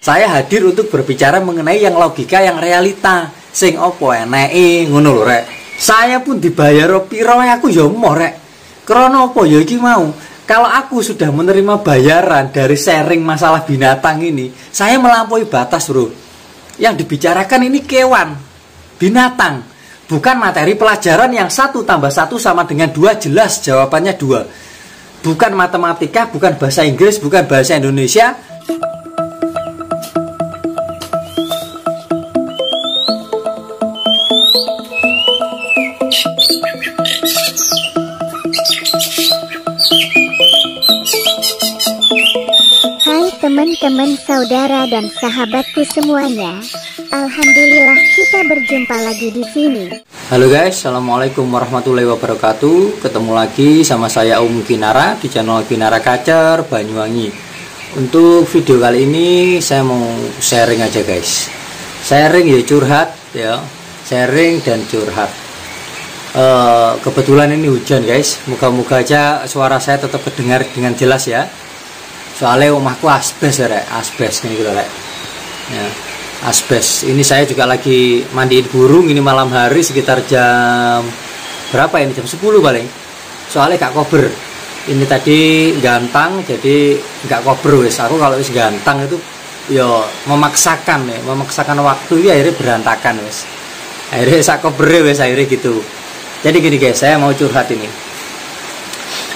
Saya hadir untuk berbicara mengenai yang logika yang realita. Sing opo eneke ngono lho rek. Saya pun dibayar piro aku ya moh rek. Krono apa ya iki mau? Kalau aku sudah menerima bayaran dari sharing masalah binatang ini, saya melampaui batas, Bro. Yang dibicarakan ini kewan, binatang, bukan materi pelajaran yang satu tambah satu sama dengan dua jelas jawabannya dua bukan matematika bukan bahasa Inggris bukan bahasa Indonesia Hai teman-teman saudara dan sahabatku semuanya. Alhamdulillah kita berjumpa lagi di sini. Halo guys, Assalamualaikum warahmatullahi wabarakatuh. Ketemu lagi sama saya Om Kinara di channel Kinara Kacer Banyuwangi. Untuk video kali ini saya mau sharing aja guys. Sharing ya curhat ya. Sharing dan curhat e, Kebetulan ini hujan guys. Moga-moga aja suara saya tetap kedengar dengan jelas ya. Soalnya rumahku asbes ya rek. Asbes ini gitu rek. Ya asbes. Ini saya juga lagi mandiin burung ini malam hari sekitar jam berapa ini? Jam 10 paling. Soalnya gak kober. Ini tadi gantang jadi gak kober wes aku kalau wis gantang itu yo ya memaksakan ya. Memaksakan waktu ya akhirnya berantakan wes akhirnya sak kober wes akhirnya gitu jadi gini guys saya mau curhat ini.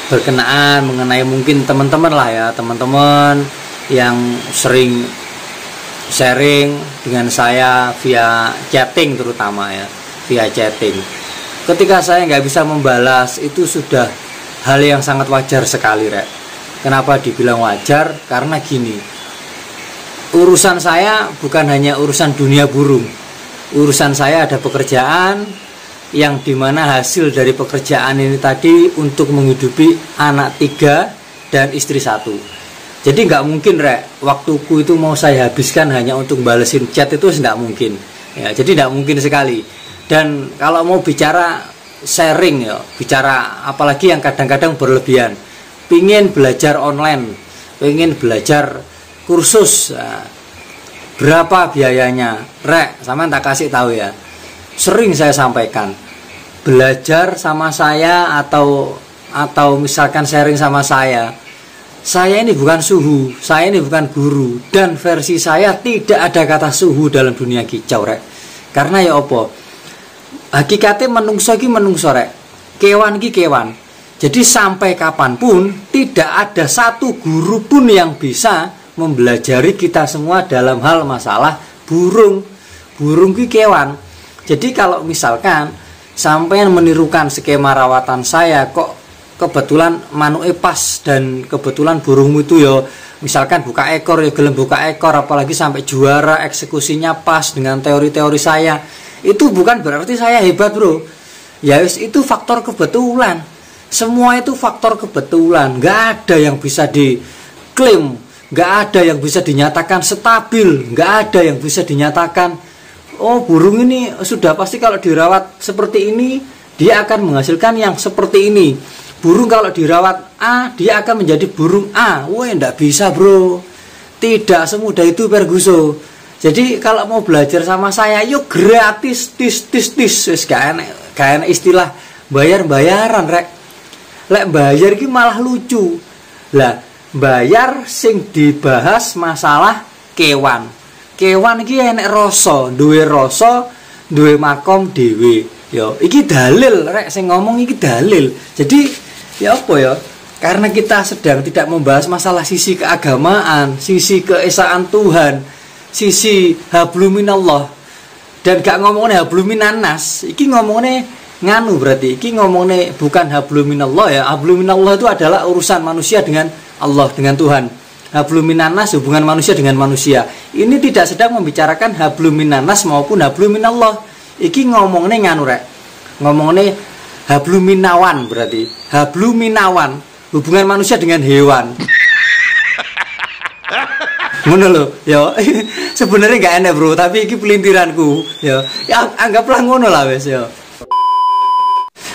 Berkenaan mengenai mungkin teman-teman lah ya teman-teman yang sering sharing dengan saya via chatting terutama ya via chatting. Ketika saya nggak bisa membalas itu sudah hal yang sangat wajar sekali rek. Kenapa dibilang wajar? Karena gini urusan saya bukan hanya urusan dunia burung. Urusan saya ada pekerjaan yang di mana hasil dari pekerjaan ini tadi untuk menghidupi anak tiga dan istri satu. Jadi nggak mungkin rek. Waktuku itu mau saya habiskan hanya untuk balesin chat itu tidak mungkin. Ya jadi tidak mungkin sekali. Dan kalau mau bicara sharing ya bicara apalagi yang kadang-kadang berlebihan. Pingin belajar online pingin belajar kursus ya, berapa biayanya? Rek sama tak kasih tahu ya sering saya sampaikan belajar sama saya atau atau misalkan sharing sama saya saya ini bukan suhu, saya ini bukan guru dan versi saya tidak ada kata suhu dalam dunia kicau rek. Karena ya opo, hakikatnya menungso ki menungso rek, kewan ki kewan. Jadi sampai kapan pun tidak ada satu guru pun yang bisa mempelajari kita semua dalam hal masalah burung. Burung ki kewan. Jadi kalau misalkan sampai menirukan skema rawatan saya kok kebetulan manuke pas dan kebetulan burungmu itu ya misalkan buka ekor ya gelem buka ekor apalagi sampai juara eksekusinya pas dengan teori-teori saya. Itu bukan berarti saya hebat bro. Ya itu faktor kebetulan. Semua itu faktor kebetulan. Nggak ada yang bisa diklaim nggak ada yang bisa dinyatakan stabil nggak ada yang bisa dinyatakan oh burung ini sudah pasti kalau dirawat seperti ini dia akan menghasilkan yang seperti ini. Burung kalau dirawat A dia akan menjadi burung A. Wah enggak bisa bro. Tidak semudah itu Perguso jadi kalau mau belajar sama saya yuk gratis tis tis tis. Wis enak istilah bayar bayaran rek. Lek bayar ki malah lucu. Lah bayar sing dibahas masalah kewan kewan ki enek rasa duwe rasa duwe makom dewe yo iki dalil rek sing ngomong iki dalil. Jadi ya apa ya? Karena kita sedang tidak membahas masalah sisi keagamaan sisi keesaan Tuhan sisi habluminallah dan gak ngomongnya habluminanas iki ngomongnya nganu berarti? Iki ngomongnya bukan habluminallah ya. Habluminallah itu adalah urusan manusia dengan Allah dengan Tuhan habluminanas hubungan manusia dengan manusia. Ini tidak sedang membicarakan habluminanas maupun habluminallah. Iki ngomongnya nganu rek? Ngomongnya habluminawan berarti. Habluminawan hubungan manusia dengan hewan. Ngono lho ya sebenarnya nggak enak bro tapi ini pelintiranku ya ya anggaplah ngono lah wes ya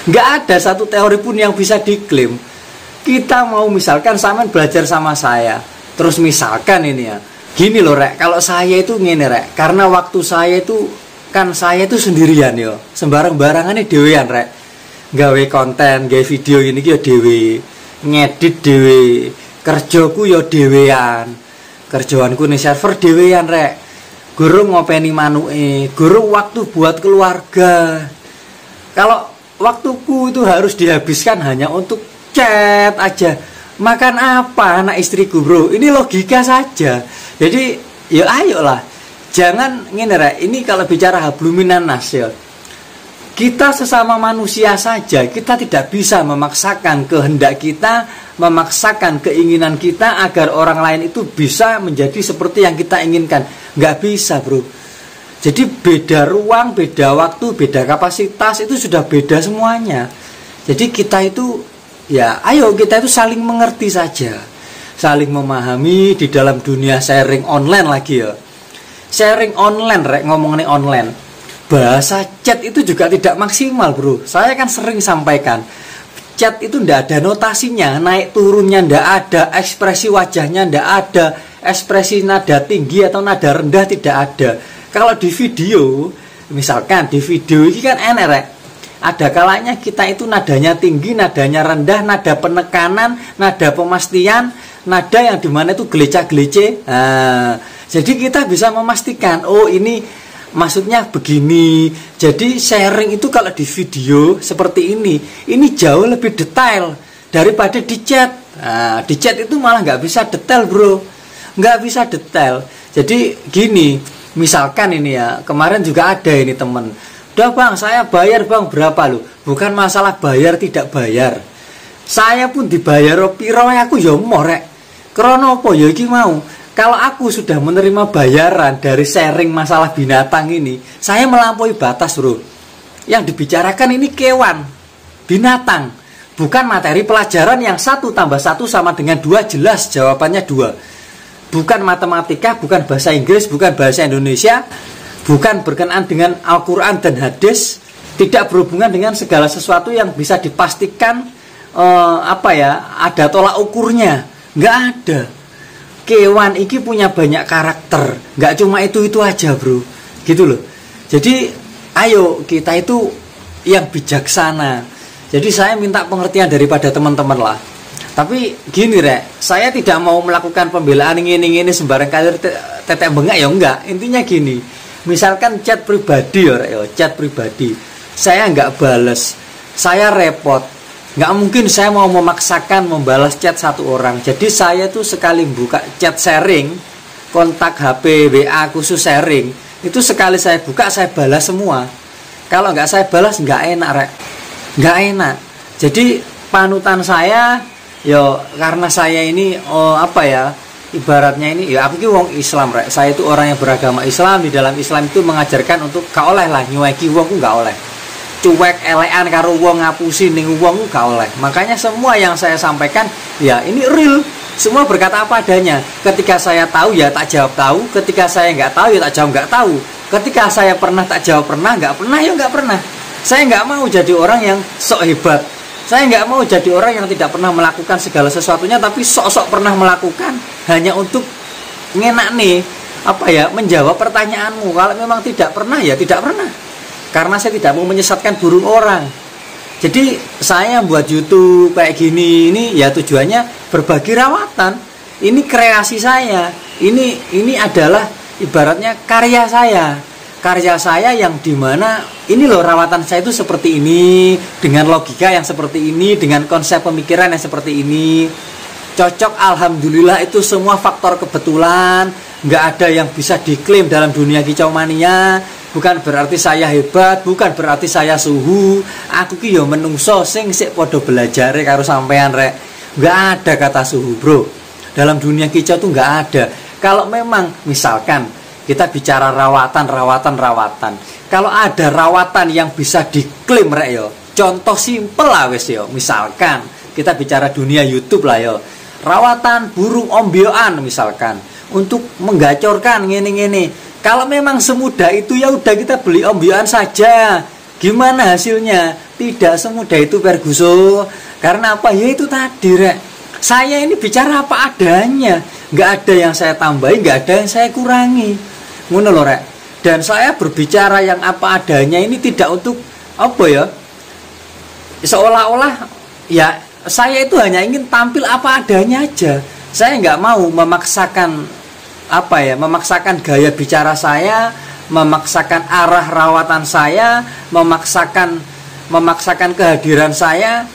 nggak ada satu teori pun yang bisa diklaim. Kita mau misalkan sama belajar sama saya terus misalkan ini ya gini loh rek kalau saya itu ngene rek karena waktu saya itu kan saya itu sendirian yo. Sembarang barangan ini dewean rek. Gawe konten gawe video ini yo dewe ngedit dewe kerjaku yo dewean kerjaanku nih server dewean rek. Guru ngopeni manuke. Guru waktu buat keluarga. Kalau waktuku itu harus dihabiskan hanya untuk chat aja makan apa anak istriku bro? Ini logika saja. Jadi ya ayolah. Jangan ngene rek. Ini kalau bicara habluminan nas ya. Kita sesama manusia saja kita tidak bisa memaksakan kehendak kita memaksakan keinginan kita agar orang lain itu bisa menjadi seperti yang kita inginkan. Nggak bisa bro. Jadi beda ruang beda waktu beda kapasitas itu sudah beda semuanya. Jadi kita itu ya ayo kita itu saling mengerti saja. Saling memahami di dalam dunia sharing online lagi ya. Sharing online rek ngomongin online. Bahasa chat itu juga tidak maksimal bro. Saya kan sering sampaikan chat itu ndak ada notasinya. Naik turunnya ndak ada ekspresi wajahnya ndak ada ekspresi nada tinggi atau nada rendah tidak ada. Kalau di video misalkan di video ini kan enak rek ada kalanya kita itu nadanya tinggi, nadanya rendah, nada penekanan, nada pemastian, nada yang di mana itu gelecak-gelece. Nah, jadi kita bisa memastikan, oh ini maksudnya begini. Jadi sharing itu kalau di video seperti ini, ini jauh lebih detail daripada di chat. Nah, di chat itu malah nggak bisa detail bro, nggak bisa detail. Jadi gini, misalkan ini ya, kemarin juga ada ini temen Udah bang, saya bayar bang berapa lu? Bukan masalah bayar tidak bayar. Saya pun dibayar piro aku ya morek. Krono apa ya iki mau? Kalau aku sudah menerima bayaran dari sharing masalah binatang ini, saya melampaui batas, Bro. Yang dibicarakan ini kewan, binatang, bukan materi pelajaran yang satu tambah satu sama dengan dua jelas jawabannya dua. Bukan matematika, bukan bahasa Inggris, bukan bahasa Indonesia, bukan berkenaan dengan Al-Quran dan hadis tidak berhubungan dengan segala sesuatu yang bisa dipastikan uh, apa ya ada tolak ukurnya. Nggak ada. Kewan iki punya banyak karakter. Nggak cuma itu itu aja bro. Gitu loh. Jadi ayo kita itu yang bijaksana. Jadi saya minta pengertian daripada teman-teman lah. Tapi gini rek. Saya tidak mau melakukan pembelaan ini ini sembarang kali tetek bengak ya enggak. Intinya gini misalkan chat pribadi ya, ya chat pribadi. Saya nggak bales saya repot. Nggak mungkin saya mau memaksakan membalas chat satu orang. Jadi saya tuh sekali buka chat sharing kontak HP WA khusus sharing itu sekali saya buka saya balas semua. Kalau nggak saya balas nggak enak rek. Nggak enak. Jadi panutan saya yo karena saya ini oh apa ya ibaratnya ini ya aku ki wong Islam rek. Saya itu orang yang beragama Islam di dalam Islam itu mengajarkan untuk gak oleh lah nyueki wong gak oleh. Cuek elean karo wong ngapusi ning wong gak oleh. Makanya semua yang saya sampaikan ya ini real. Semua berkata apa adanya. Ketika saya tahu ya tak jawab tahu. Ketika saya nggak tahu ya tak jawab nggak tahu. Ketika saya pernah tak jawab pernah nggak pernah ya nggak pernah. Saya nggak mau jadi orang yang sok hebat saya nggak mau jadi orang yang tidak pernah melakukan segala sesuatunya tapi sok-sok pernah melakukan hanya untuk ngenak nih apa ya menjawab pertanyaanmu. Kalau memang tidak pernah ya tidak pernah. Karena saya tidak mau menyesatkan burung orang. Jadi saya buat YouTube kayak gini ini ya tujuannya berbagi rawatan. Ini kreasi saya. Ini ini adalah ibaratnya karya saya karya saya yang di mana ini loh rawatan saya itu seperti ini dengan logika yang seperti ini dengan konsep pemikiran yang seperti ini. Cocok alhamdulillah itu semua faktor kebetulan. Nggak ada yang bisa diklaim dalam dunia kicau mania bukan berarti saya hebat bukan berarti saya suhu. Aku ki yo menungso sing sik podo belajar karo sampean rek. Nggak ada kata suhu bro. Dalam dunia kicau tuh nggak ada. Kalau memang misalkan kita bicara rawatan, rawatan, rawatan. Kalau ada rawatan yang bisa diklaim rek yo. Contoh simpel lah wes yo. Misalkan kita bicara dunia YouTube lah yo. Rawatan burung ombioan misalkan untuk menggacorkan ngene-ngene. Kalau memang semudah itu ya udah kita beli ombioan saja. Gimana hasilnya? Tidak semudah itu Ferguson. Karena apa? Ya itu tadi rek. saya ini bicara apa adanya nggak ada yang saya tambahi nggak ada yang saya kurangi ngono loh rek. Dan saya berbicara yang apa adanya ini tidak untuk apa ya seolah-olah ya saya itu hanya ingin tampil apa adanya aja. Saya nggak mau memaksakan apa ya memaksakan gaya bicara saya memaksakan arah rawatan saya memaksakan memaksakan kehadiran saya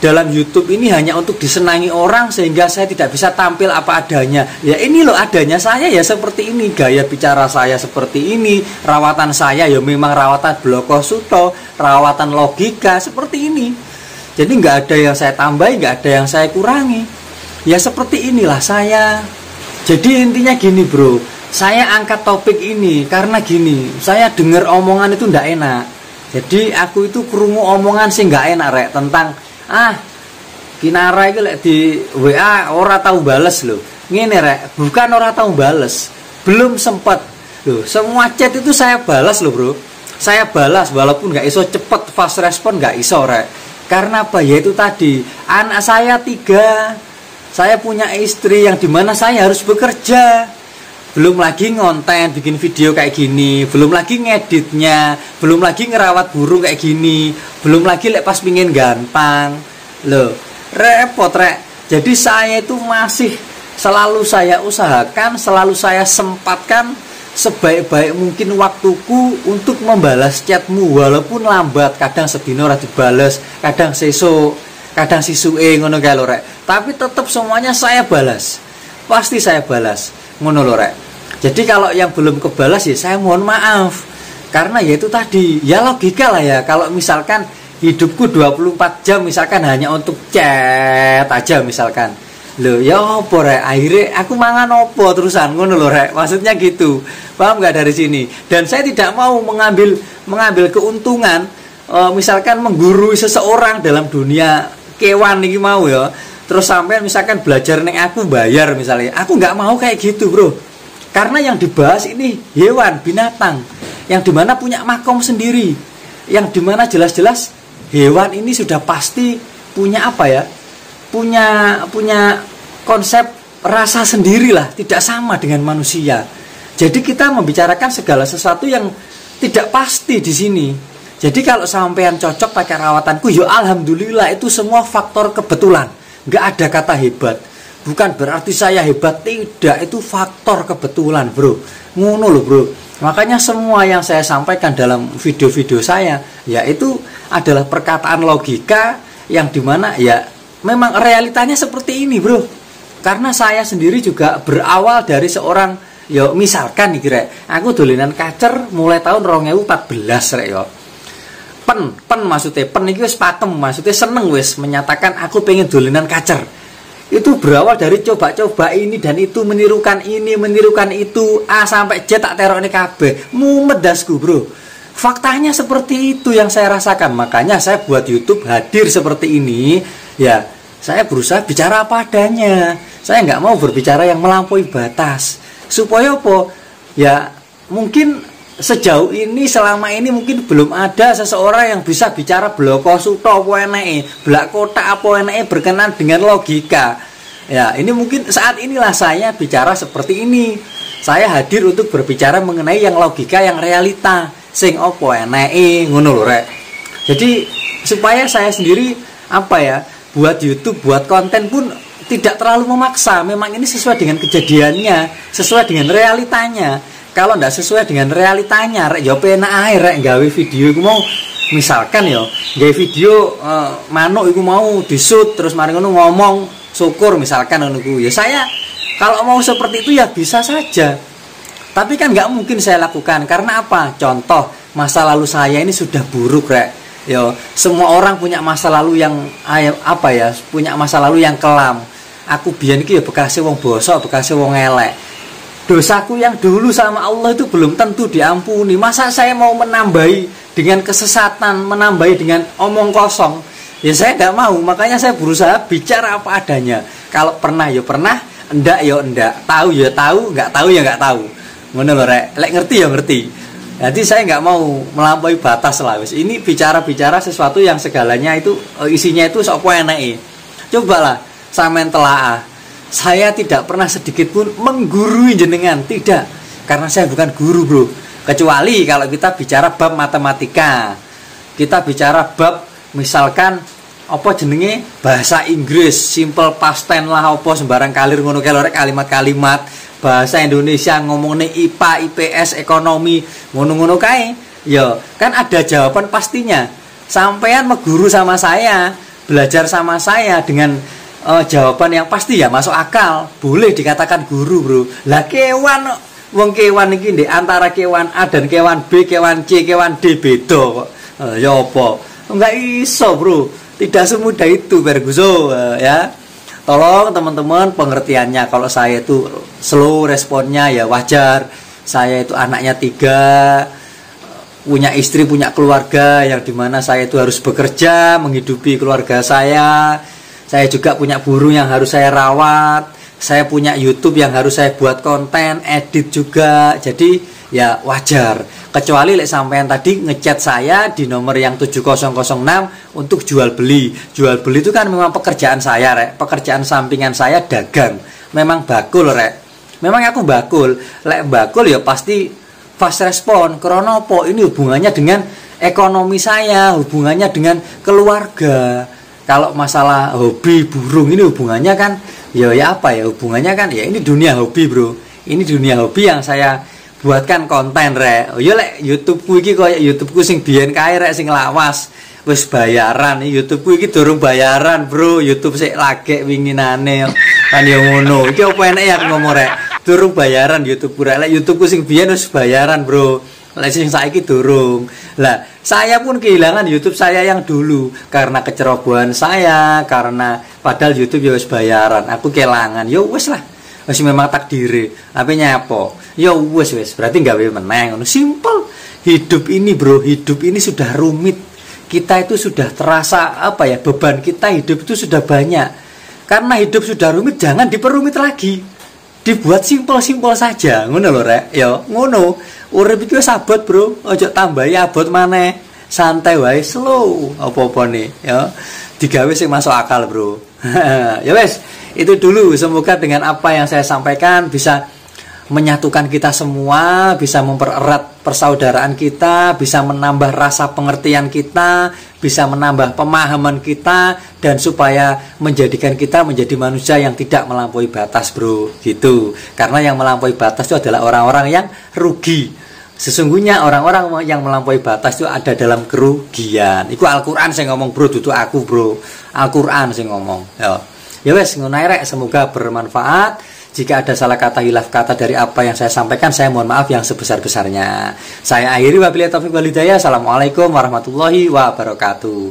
dalam YouTube ini hanya untuk disenangi orang sehingga saya tidak bisa tampil apa adanya. Ya ini loh adanya saya ya seperti ini, gaya bicara saya seperti ini, rawatan saya ya memang rawatan bloko suto, rawatan logika seperti ini. Jadi nggak ada yang saya tambahi, nggak ada yang saya kurangi. Ya seperti inilah saya. Jadi intinya gini bro, saya angkat topik ini karena gini, saya dengar omongan itu ndak enak. Jadi aku itu kerungu omongan sih nggak enak rek tentang ah Kinara itu lek di WA ora tahu bales loh. Ngene rek, bukan ora tahu bales. Belum sempat. Loh, semua chat itu saya balas loh, Bro. Saya balas walaupun nggak iso cepet fast respon nggak iso rek. Karena apa? Ya itu tadi, anak saya tiga, saya punya istri yang di mana saya harus bekerja belum lagi ngonten bikin video kayak gini belum lagi ngeditnya belum lagi ngerawat burung kayak gini belum lagi lek pas pingin gampang loh repot rek. Jadi saya itu masih selalu saya usahakan selalu saya sempatkan sebaik-baik mungkin waktuku untuk membalas chatmu. Walaupun lambat kadang sedino ora dibales kadang sesuk kadang sisue ngono kae rek. Tapi tetap semuanya saya balas. Pasti saya balas. Ngono lho rek. Jadi kalau yang belum kebalas ya saya mohon maaf karena ya itu tadi ya logika lah ya. Kalau misalkan hidupku 24 jam misalkan hanya untuk chat aja misalkan. Loh ya opo rek? Akhirnya aku mangan opo terusan? Ngono lho rek. Maksudnya gitu. Paham nggak dari sini? Dan saya tidak mau mengambil mengambil keuntungan uh, misalkan menggurui seseorang dalam dunia kewan nih mau ya. Terus sampai misalkan belajar neng aku bayar misalnya. Aku nggak mau kayak gitu bro. Karena yang dibahas ini hewan binatang yang di mana punya makom sendiri. Yang di mana jelas-jelas hewan ini sudah pasti punya apa ya? Punya punya konsep rasa sendirilah tidak sama dengan manusia. Jadi kita membicarakan segala sesuatu yang tidak pasti di sini. Jadi kalau sampean cocok pakai rawatanku ya alhamdulillah itu semua faktor kebetulan. Nggak ada kata hebat. Bukan berarti saya hebat tidak. Itu faktor kebetulan bro. Ngono loh bro makanya semua yang saya sampaikan dalam video-video saya ya itu adalah perkataan logika yang di mana ya memang realitanya seperti ini bro. Karena saya sendiri juga berawal dari seorang ya misalkan nih kira aku dolinan kacer mulai tahun 2014 rek yo. Pen pen maksudnya pen itu wis maksudnya seneng wis menyatakan aku pengen dolinan kacer itu berawal dari coba-coba ini dan itu menirukan ini menirukan itu. A sampai J tak terok ini KB mumet dasku bro. Faktanya seperti itu yang saya rasakan. Makanya saya buat YouTube hadir seperti ini. Ya saya berusaha bicara apa adanya. Saya nggak mau berbicara yang melampaui batas. Supaya apa? Ya mungkin sejauh ini selama ini mungkin belum ada seseorang yang bisa bicara bloko suto apa enake, blak kota apa enake berkenan dengan logika. Ya, ini mungkin saat inilah saya bicara seperti ini. Saya hadir untuk berbicara mengenai yang logika, yang realita. Sing opo enake ngono lho rek. Jadi supaya saya sendiri apa ya, buat YouTube, buat konten pun tidak terlalu memaksa. Memang ini sesuai dengan kejadiannya, sesuai dengan realitanya kalau ndak sesuai dengan realitanya rek yo penak ae rek gawe video iku mau. Misalkan yo gawe video uh, manuk iku mau disut terus mari ngono ngomong syukur misalkan ngono ya saya kalau mau seperti itu ya bisa saja. Tapi kan nggak mungkin saya lakukan karena apa? Contoh masa lalu saya ini sudah buruk rek. Yo semua orang punya masa lalu yang apa ya punya masa lalu yang kelam. Aku biyen iki ya bekasnya wong bosok bekasnya wong elek dosaku yang dulu sama Allah itu belum tentu diampuni. Masa saya mau menambahi dengan kesesatan, menambahi dengan omong kosong? Ya saya tidak mau, makanya saya berusaha bicara apa adanya. Kalau pernah ya pernah, enggak ya enggak, tahu ya tahu, enggak tahu ya enggak tahu. Ngono lho rek, lek ngerti ya ngerti. Jadi saya nggak mau melampaui batas lah. Ini bicara-bicara sesuatu yang segalanya itu eh, isinya itu sok enak Cobalah sampean telaah saya tidak pernah sedikit pun menggurui jenengan tidak. Karena saya bukan guru bro. Kecuali kalau kita bicara bab matematika. Kita bicara bab misalkan apa jenenge? Bahasa Inggris. Simple past tense lah apa sembarang kalir ngono kalimat-kalimat. Bahasa Indonesia ngomongnya IPA IPS ekonomi ngono-ngono kae. Ya kan ada jawaban pastinya. Sampean meguru sama saya belajar sama saya dengan uh, jawaban yang pasti ya masuk akal. Boleh dikatakan guru bro. Lah kewan wong kewan iki di antara kewan A dan kewan B kewan C kewan D beda kok. Uh, ya apa? Enggak iso bro. Tidak semudah itu Ferguson uh, ya. Tolong teman-teman pengertiannya. Kalau saya itu slow responnya ya wajar. Saya itu anaknya tiga punya istri punya keluarga yang di mana saya itu harus bekerja menghidupi keluarga saya saya juga punya burung yang harus saya rawat saya punya YouTube yang harus saya buat konten edit juga. Jadi ya wajar. Kecuali lek sampean tadi ngechat saya di nomor yang 7006 untuk jual beli. Jual beli itu kan memang pekerjaan saya rek. Pekerjaan sampingan saya dagang. Memang bakul rek. Memang aku bakul. Lek bakul ya pasti fast respon. Kronopo ini hubungannya dengan ekonomi saya hubungannya dengan keluarga kalau masalah hobi burung ini hubungannya kan ya ya apa ya hubungannya kan ya ini dunia hobi bro ini dunia hobi yang saya buatkan konten rek. Oh, yo iya, lek YouTubeku iki koyo YouTubeku sing biyen kae rek sing lawas. Wis bayaran YouTubeku iki durung bayaran, Bro. YouTube sik lagi winginane. Kan yo ngono. Iki opo enek ya ngomong rek. Durung bayaran YouTubeku rek. Lek YouTubeku sing biyen wis bayaran, Bro. Lek sing saiki durung. Lah, saya pun kehilangan YouTube saya yang dulu. Karena kecerobohan saya, karena padahal YouTube ya wis bayaran. Aku kehilangan. Yo wis lah. Masih memang takdiri. Apa nyapo ya wes wes berarti nggak boleh meneng simple hidup ini bro hidup ini sudah rumit. Kita itu sudah terasa apa ya beban kita hidup itu sudah banyak. Karena hidup sudah rumit jangan diperumit lagi dibuat simpel-simpel saja. Ngono lho rek. Ya ngono. Urip iki sabot bro. Ojo tambahi abot mana santai wae slow apa-apa nih ya. Digawe sing masuk akal bro. Ya wes itu dulu. Semoga dengan apa yang saya sampaikan bisa menyatukan kita semua, bisa mempererat persaudaraan kita, bisa menambah rasa pengertian kita, bisa menambah pemahaman kita dan supaya menjadikan kita menjadi manusia yang tidak melampaui batas, Bro. Gitu. Karena yang melampaui batas itu adalah orang-orang yang rugi. Sesungguhnya orang-orang yang melampaui batas itu ada dalam kerugian. Itu Al-Qur'an saya ngomong, Bro, itu aku, Bro. Al-Qur'an saya ngomong. Ya. Ya wes ngunai semoga bermanfaat. Jika ada salah kata hilaf kata dari apa yang saya sampaikan, saya mohon maaf yang sebesar-besarnya. Saya akhiri wabillahi taufiq walhidayah. Assalamualaikum warahmatullahi wabarakatuh.